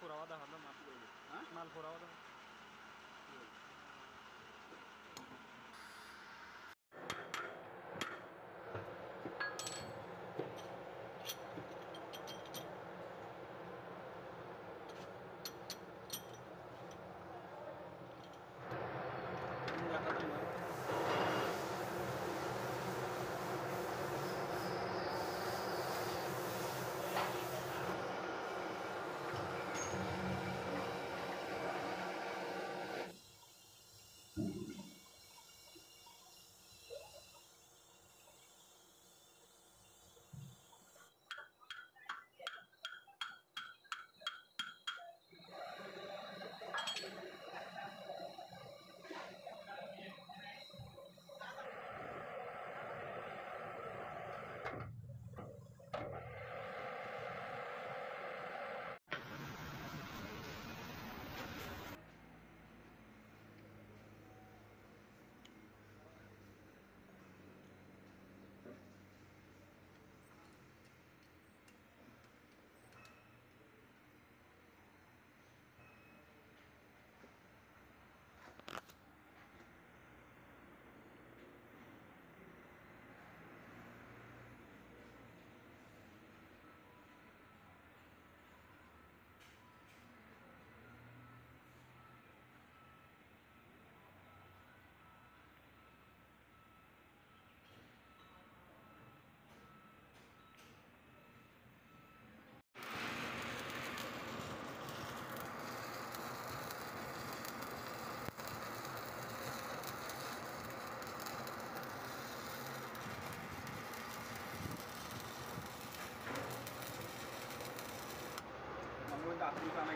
পুরাওয়া দেখা না মাল হ্যাঁ? মাল দেখা দেখা Thank you.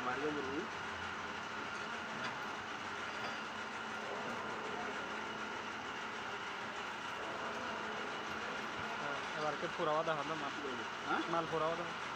Margam ini. এবারকে ফুরাওয়া দেখাল মাল হ্যাঁ ফুরাওয়া দেখাল